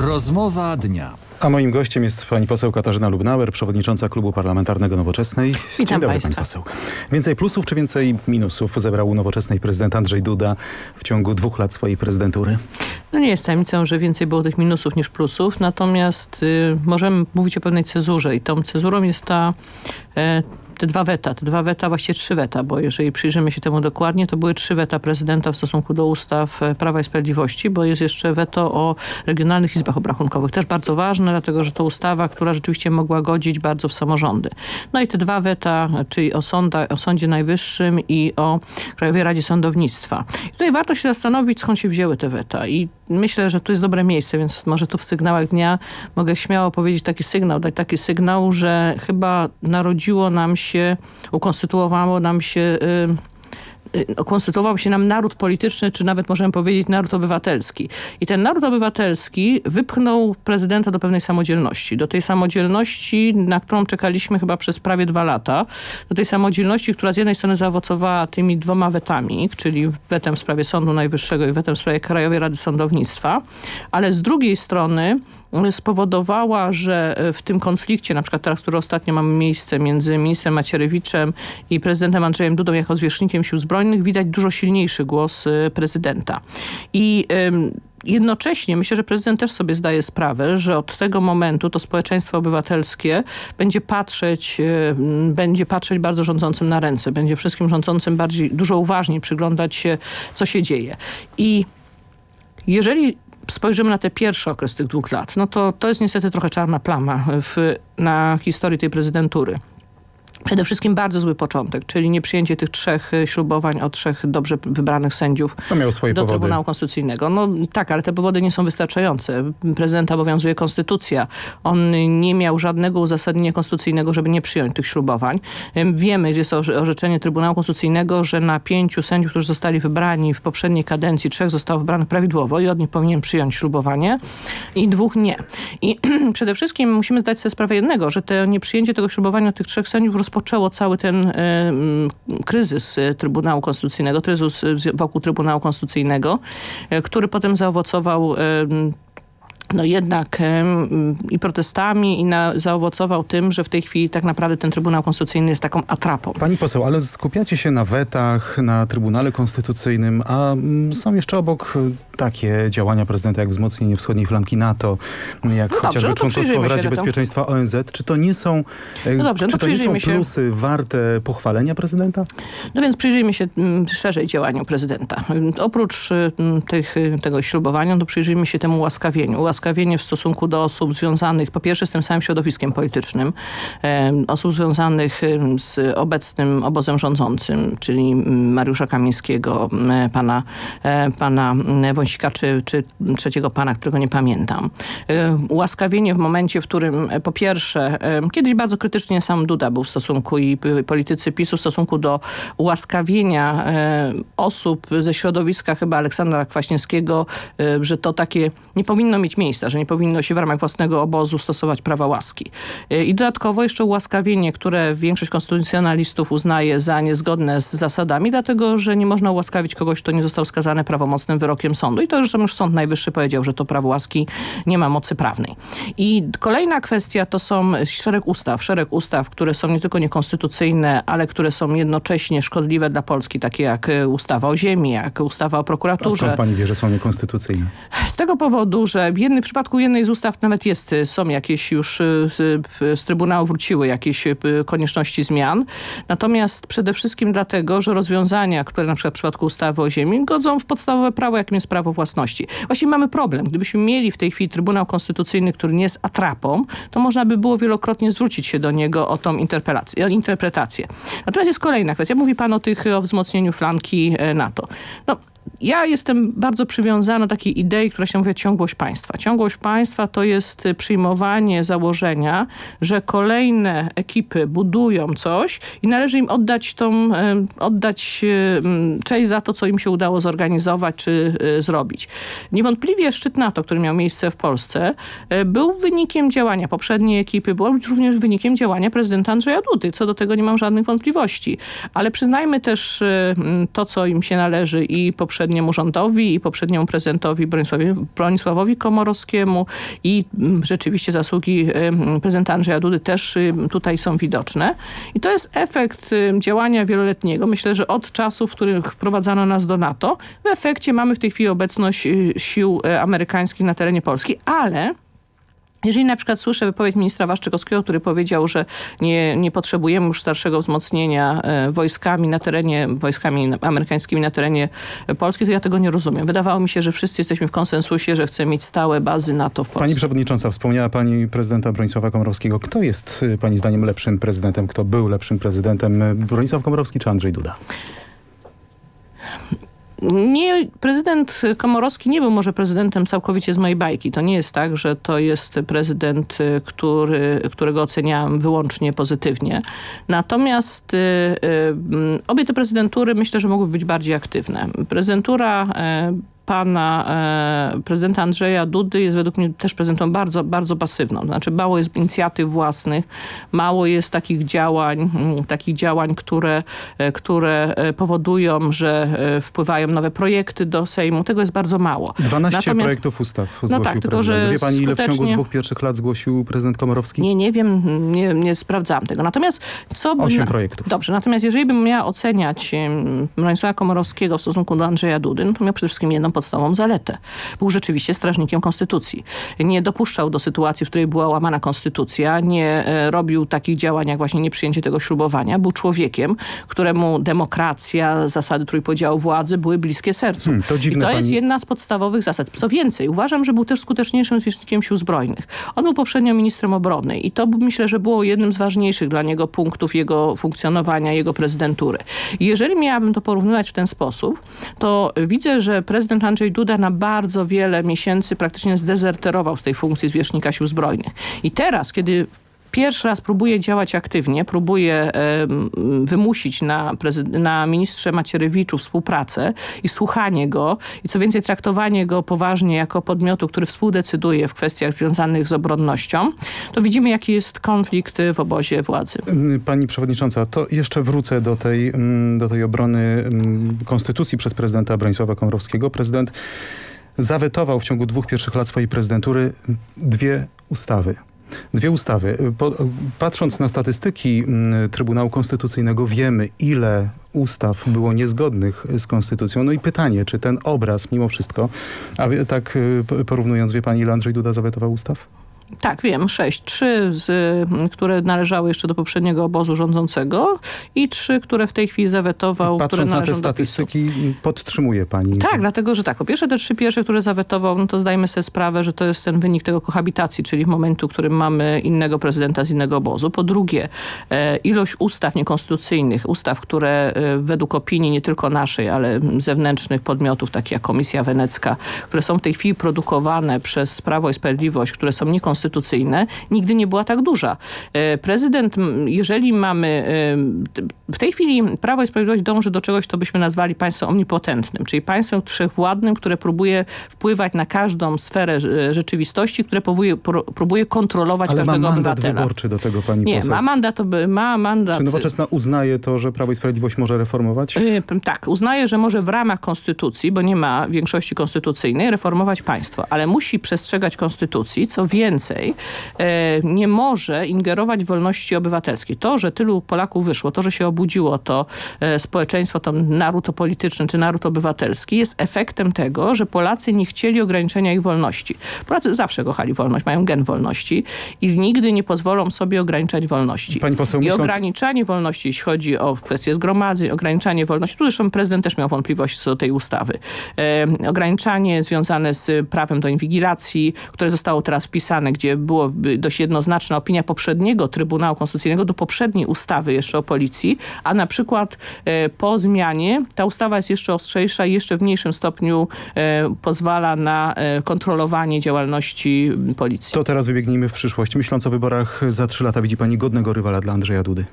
Rozmowa dnia. A moim gościem jest pani poseł Katarzyna Lubnauer, przewodnicząca Klubu Parlamentarnego Nowoczesnej. Witam Dzień dobry, państwa. pani poseł. Więcej plusów czy więcej minusów zebrał u Nowoczesnej prezydent Andrzej Duda w ciągu dwóch lat swojej prezydentury? No nie jest tajemnicą, że więcej było tych minusów niż plusów, natomiast y, możemy mówić o pewnej cezurze i tą cezurą jest ta, te dwa weta, te dwa weta, właściwie trzy weta, bo jeżeli przyjrzymy się temu dokładnie, to były trzy weta prezydenta w stosunku do ustaw e, Prawa i Sprawiedliwości, bo jest jeszcze weto o regionalnych izbach obrachunkowych. Też bardzo ważne, dlatego że to ustawa, która rzeczywiście mogła godzić bardzo w samorządy. No i te dwa weta, czyli o, sąda, o Sądzie Najwyższym i o Krajowej Radzie Sądownictwa. I tutaj warto się zastanowić, skąd się wzięły te weta i myślę, że tu jest dobre miejsce, więc może tu w sygnałach dnia mogę śmiało powiedzieć taki sygnał, dać taki sygnał, że chyba narodziło nam się, ukonstytuowało nam się... Yy, konstytuował się nam naród polityczny, czy nawet możemy powiedzieć naród obywatelski. I ten naród obywatelski wypchnął prezydenta do pewnej samodzielności. Do tej samodzielności, na którą czekaliśmy chyba przez prawie dwa lata. Do tej samodzielności, która z jednej strony zaowocowała tymi dwoma wetami, czyli wetem w sprawie Sądu Najwyższego i wetem w sprawie Krajowej Rady Sądownictwa, ale z drugiej strony spowodowała, że w tym konflikcie, na przykład teraz, który ostatnio mamy miejsce między ministrem Macierewiczem i prezydentem Andrzejem Dudą jako zwierzchnikiem sił zbrojnych, widać dużo silniejszy głos y, prezydenta. I Jednocześnie myślę, że prezydent też sobie zdaje sprawę, że od tego momentu to społeczeństwo obywatelskie będzie patrzeć, y, będzie patrzeć bardzo rządzącym na ręce, będzie wszystkim rządzącym bardziej, dużo uważniej przyglądać się, co się dzieje. I jeżeli spojrzymy na ten pierwszy okres tych dwóch lat, no to to jest niestety trochę czarna plama w, na historii tej prezydentury. Przede wszystkim bardzo zły początek, czyli nieprzyjęcie tych trzech ślubowań od trzech dobrze wybranych sędziów do powody. Trybunału Konstytucyjnego. No tak, ale te powody nie są wystarczające. Prezydenta obowiązuje konstytucja. On nie miał żadnego uzasadnienia konstytucyjnego, żeby nie przyjąć tych ślubowań. Em, Wiemy, jest orze- orzeczenie Trybunału Konstytucyjnego, że na pięciu sędziów, którzy zostali wybrani w poprzedniej kadencji, trzech zostało wybranych prawidłowo i od nich powinien przyjąć ślubowanie i dwóch nie. I przede wszystkim musimy zdać sobie sprawę jednego, że to nieprzyjęcie tego ślubowania tych trzech sędziów rozpoczęło cały ten e, kryzys e, Trybunału Konstytucyjnego, kryzys e, wokół Trybunału Konstytucyjnego, który potem zaowocował no jednak i protestami i na, zaowocował tym, że w tej chwili tak naprawdę ten Trybunał Konstytucyjny jest taką atrapą. Pani poseł, ale skupiacie się na wetach, na Trybunale Konstytucyjnym, a są jeszcze obok takie działania prezydenta jak wzmocnienie wschodniej flanki NATO, jak dobrze, chociażby no członkostwo w Radzie. Bezpieczeństwa ONZ. Czy to nie są, y, No dobrze, czy no to nie są przyjrzyjmy się. plusy warte pochwalenia prezydenta? No więc przyjrzyjmy się mm, szerzej działaniu prezydenta. Oprócz mm, tych, y, tego ślubowania, to przyjrzyjmy się temu ułaskawieniu. Ułaskawienie w stosunku do osób związanych po pierwsze z tym samym środowiskiem politycznym, osób związanych z obecnym obozem rządzącym, czyli mm, Mariusza Kamińskiego, pana, e, pana mm, Wąsika, czy, czy trzeciego pana, którego nie pamiętam. E, Ułaskawienie w momencie, w którym e, po pierwsze, e, kiedyś bardzo krytycznie sam Duda był w stosunku i politycy PiSu w stosunku do ułaskawienia osób ze środowiska chyba Aleksandra Kwaśniewskiego, że to takie nie powinno mieć miejsca, że nie powinno się w ramach własnego obozu stosować prawa łaski. I dodatkowo jeszcze ułaskawienie, które większość konstytucjonalistów uznaje za niezgodne z zasadami, dlatego, że nie można ułaskawić kogoś, kto nie został skazany prawomocnym wyrokiem sądu. I to zresztą już Sąd Najwyższy powiedział, że to prawo łaski nie ma mocy prawnej. I kolejna kwestia to są szereg ustaw, szereg ustaw, które są nie tylko niekonstytucyjne, ale które są jednocześnie szkodliwe dla Polski, takie jak e, ustawa o ziemi, jak ustawa o A prokuraturze. skąd pani wie, że są niekonstytucyjne? Z tego powodu, że jedny, w przypadku jednej z ustaw nawet jest, y, są jakieś już y, z, z Trybunału wróciły jakieś konieczności zmian. Natomiast przede wszystkim dlatego, że rozwiązania, które na przykład w przypadku ustawy o ziemi godzą w podstawowe prawo, jakim jest prawo własności. Właśnie mamy problem. Gdybyśmy mieli w tej chwili Trybunał Konstytucyjny, który nie jest atrapą, to można by było wielokrotnie zwrócić się do niego o tą interpelację, o interpretację. Natomiast jest kolejna kwestia. Mówi pan o tych, o wzmocnieniu flanki e, NATO. No, ja jestem bardzo przywiązana do takiej idei, która się mówi ciągłość państwa. Ciągłość państwa to jest przyjmowanie założenia, że kolejne ekipy budują coś i należy im oddać tą, oddać cześć za to, co im się udało zorganizować czy y, zrobić. Niewątpliwie szczyt NATO, który miał miejsce w Polsce, y, był wynikiem działania poprzedniej ekipy, był również wynikiem działania prezydenta Andrzeja Dudy. Co do tego nie mam żadnych wątpliwości. Ale przyznajmy też m, to, co im się należy i poprzedniej poprzedniemu rządowi i poprzedniemu prezydentowi Bronisławowi Komorowskiemu i mm, rzeczywiście zasługi prezydenta Andrzeja Dudy też tutaj są widoczne. I to jest efekt działania wieloletniego. Myślę, że od czasów, w których wprowadzano nas do NATO, w efekcie mamy w tej chwili obecność y, sił amerykańskich na terenie Polski, ale jeżeli na przykład słyszę wypowiedź ministra Waszczykowskiego, który powiedział, że nie, nie potrzebujemy już starszego wzmocnienia e, wojskami na terenie, wojskami amerykańskimi na terenie Polski, to ja tego nie rozumiem. Wydawało mi się, że wszyscy jesteśmy w konsensusie, że chcemy mieć stałe bazy NATO w Polsce. Pani przewodnicząca, wspomniała pani prezydenta Bronisława Komorowskiego. Kto jest e, pani zdaniem lepszym prezydentem? Kto był lepszym prezydentem? Bronisław Komorowski czy Andrzej Duda? Nie, prezydent Komorowski nie był może prezydentem całkowicie z mojej bajki. To nie jest tak, że to jest prezydent, który, którego oceniam wyłącznie pozytywnie. Natomiast y, y, obie te prezydentury myślę, że mogły być bardziej aktywne. Prezydentura y, pana e, prezydenta Andrzeja Dudy jest według mnie też prezydentem bardzo, bardzo pasywną. Znaczy mało jest inicjatyw własnych, mało jest takich działań, mm, takich działań, które, e, które e, powodują, że e, wpływają nowe projekty do Sejmu. Tego jest bardzo mało. 12 Natomiast, projektów ustaw zgłosił no tak, prezydent. Tylko, że Wie pani, ile skutecznie... w ciągu dwóch pierwszych lat zgłosił prezydent Komorowski? Nie, nie wiem, nie, nie sprawdzałam tego. Natomiast co... Osiem na... projektów. Dobrze, natomiast jeżeli bym miała oceniać Bronisława Komorowskiego w stosunku do Andrzeja Dudy, no to miał przede wszystkim jedną podstawową zaletę. Był rzeczywiście strażnikiem konstytucji. Nie dopuszczał do sytuacji, w której była łamana konstytucja, nie e, robił takich działań jak właśnie nieprzyjęcie tego ślubowania. Był człowiekiem, któremu demokracja, zasady trójpodziału władzy były bliskie sercu. Hmm, to dziwne, I to pani... jest jedna z podstawowych zasad. Co więcej, uważam, że był też skuteczniejszym zwierzchnikiem sił zbrojnych. On był poprzednio ministrem obrony i to myślę, że było jednym z ważniejszych dla niego punktów jego funkcjonowania, jego prezydentury. Jeżeli miałabym to porównywać w ten sposób, to widzę, że prezydent Andrzej Duda na bardzo wiele miesięcy praktycznie zdezerterował z tej funkcji zwierzchnika sił zbrojnych. I teraz, kiedy pierwszy raz próbuje działać aktywnie, próbuje wymusić na, na ministrze Macierewiczu współpracę i słuchanie go i co więcej traktowanie go poważnie jako podmiotu, który współdecyduje w kwestiach związanych z obronnością, to widzimy jaki jest konflikt w obozie władzy. Pani Przewodnicząca, to jeszcze wrócę do tej, mm, do tej obrony mm, konstytucji przez prezydenta Bronisława Komorowskiego. Prezydent zawetował w ciągu dwóch pierwszych lat swojej prezydentury dwie ustawy. Dwie ustawy. Po, patrząc na statystyki mm, Trybunału Konstytucyjnego wiemy, ile ustaw było niezgodnych z konstytucją. No i pytanie, czy ten obraz mimo wszystko, a tak y, porównując, wie pani, ile Andrzej Duda zawetował ustaw? Tak, wiem, sześć. Trzy, z, które należały jeszcze do poprzedniego obozu rządzącego i trzy, które w tej chwili zawetował. Patrząc które na te statystyki, podtrzymuje pani. Tak, dlatego, że tak. Po pierwsze te trzy pierwsze, które zawetował, no to zdajmy sobie sprawę, że to jest ten wynik tego kohabitacji, czyli w momentu, w którym mamy innego prezydenta z innego obozu. Po drugie, e, ilość ustaw niekonstytucyjnych, ustaw, które e, według opinii nie tylko naszej, ale zewnętrznych podmiotów, takich jak Komisja Wenecka, które są w tej chwili produkowane przez Prawo i Sprawiedliwość, które są niekonstytucyjne, konstytucyjne nigdy nie była tak duża. E, prezydent, jeżeli mamy e, w tej chwili Prawo i Sprawiedliwość dąży do czegoś, to byśmy nazwali państwem omnipotentnym, czyli państwem wszechwładnym, które próbuje wpływać na każdą sferę rzeczywistości, które próbuje, próbuje kontrolować Ale każdego ma mandat obywatela. wyborczy do tego pani Nie, poseł. ma mandat, ma mandat. Czy Nowoczesna uznaje to, że Prawo i Sprawiedliwość może reformować? Yy, tak, uznaje, że może w ramach konstytucji, bo nie ma większości konstytucyjnej, reformować państwo, ale musi przestrzegać konstytucji, co więcej więcej e, nie może ingerować w wolności obywatelskie. To, że tylu Polaków wyszło, to, że się obudziło to e, społeczeństwo, to naród polityczny czy naród obywatelski jest efektem tego, że Polacy nie chcieli ograniczenia ich wolności. Polacy zawsze kochali wolność, mają gen wolności i nigdy nie pozwolą sobie ograniczać wolności. Pani poseł, I myśląc... ograniczanie wolności, jeśli chodzi o kwestie zgromadzeń, ograniczanie wolności, tu zresztą prezydent też miał wątpliwości co do tej ustawy. E, ograniczanie związane z prawem do inwigilacji, które zostało teraz wpisane, gdzie było dość jednoznaczna opinia poprzedniego Trybunału Konstytucyjnego do poprzedniej ustawy jeszcze o policji, a na przykład e, po zmianie ta ustawa jest jeszcze ostrzejsza i jeszcze w mniejszym stopniu e, pozwala na e, kontrolowanie działalności policji. To teraz wybiegnijmy w przyszłość. Myśląc o wyborach za trzy lata, widzi pani godnego rywala dla Andrzeja Dudy?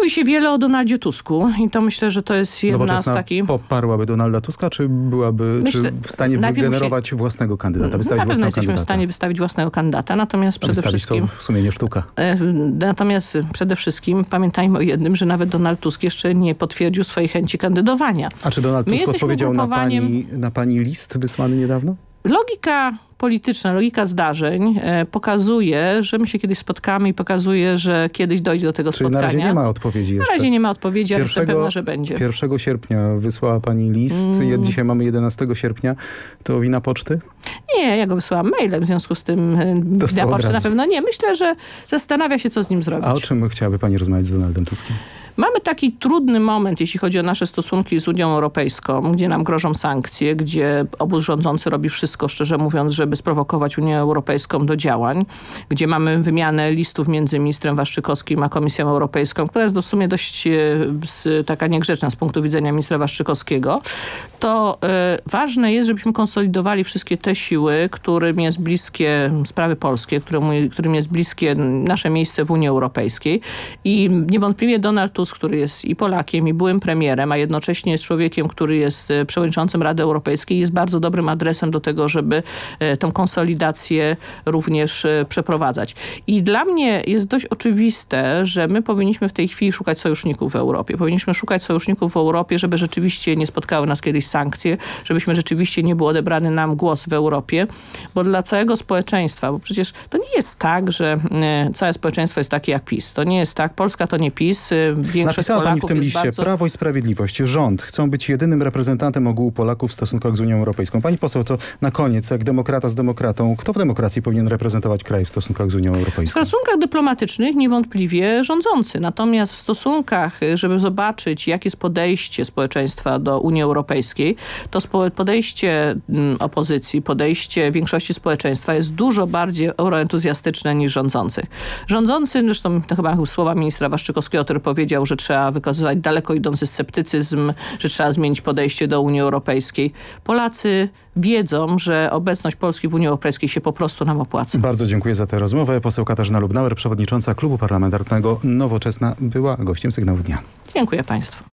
Mówi się wiele o Donaldzie Tusku i to myślę, że to jest jedna z takich... poparłaby Donalda Tuska, czy byłaby Myślę- czy w stanie wygenerować własnego kandydata, wystawić Na pewno własnego jesteśmy w kandydata? stanie wystawić własnego kandydata, natomiast A przede wszystkim... to w sumie nie sztuka. E, Natomiast przede wszystkim pamiętajmy o jednym, że nawet Donald Tusk jeszcze nie potwierdził swojej chęci kandydowania. A czy Donald My Tusk odpowiedział na ugrupowaniem- pani, na pani list wysłany niedawno? Logika polityczna, logika zdarzeń e, pokazuje, że my się kiedyś spotkamy i pokazuje, że kiedyś dojdzie do tego Czyli na spotkania. razie nie ma odpowiedzi Na jeszcze. razie nie ma odpowiedzi, ale jestem pewna, że będzie. 1 sierpnia wysłała pani list, Mm. dzisiaj mamy 11 sierpnia. To wina poczty? Nie, ja go wysłałam mailem, w związku z tym e, na od pocztę na pewno nie. Myślę, że zastanawia się, co z nim zrobić. A o czym chciałaby pani rozmawiać z Donaldem Tuskiem? Mamy taki trudny moment, jeśli chodzi o nasze stosunki z Unią Europejską, gdzie nam grożą sankcje, gdzie obóz rządzący robi wszystko, szczerze mówiąc, żeby sprowokować Unię Europejską do działań, gdzie mamy wymianę listów między ministrem Waszczykowskim a Komisją Europejską, która jest w sumie dość e, taka niegrzeczna z punktu widzenia ministra Waszczykowskiego, to e, ważne jest, żebyśmy konsolidowali wszystkie te siły, którym jest bliskie sprawy polskie, którym, którym jest bliskie nasze miejsce w Unii Europejskiej. I niewątpliwie Donald Tusk, który jest i Polakiem, i byłym premierem, a jednocześnie jest człowiekiem, który jest e, przewodniczącym Rady Europejskiej, jest bardzo dobrym adresem do tego, żeby tą konsolidację również e, przeprowadzać. I dla mnie jest dość oczywiste, że my powinniśmy w tej chwili szukać sojuszników w Europie. Powinniśmy szukać sojuszników w Europie, żeby rzeczywiście nie spotkały nas kiedyś sankcje, żebyśmy rzeczywiście nie był odebrany nam głos w Europie, bo dla całego społeczeństwa, bo przecież to nie jest tak, że e, całe społeczeństwo jest takie jak PiS. To nie jest tak. Polska to nie PiS. E, Większość Napisała pani w Polaków tym liście bardzo... Prawo i Sprawiedliwość, rząd chcą być jedynym reprezentantem ogółu Polaków w stosunkach z Unią Europejską. Pani poseł, to na koniec, jak demokrata z demokratą, kto w demokracji powinien reprezentować kraj w stosunkach z Unią W Europejską? stosunkach dyplomatycznych niewątpliwie rządzący. Natomiast w stosunkach, żeby zobaczyć, jakie jest podejście społeczeństwa do Unii Europejskiej, to podejście mm, opozycji, podejście większości społeczeństwa jest dużo bardziej euroentuzjastyczne niż rządzących. Rządzący, zresztą to chyba słowa ministra Waszczykowskiego, który powiedział, że trzeba wykazywać daleko idący sceptycyzm, że trzeba zmienić podejście do Unii Europejskiej. Polacy wiedzą, że obecność Polski w Unii Europejskiej się po prostu nam opłaca. Bardzo dziękuję za tę rozmowę. Poseł Katarzyna Lubnauer, przewodnicząca Klubu Parlamentarnego Nowoczesna, była gościem Sygnału Dnia. Dziękuję Państwu.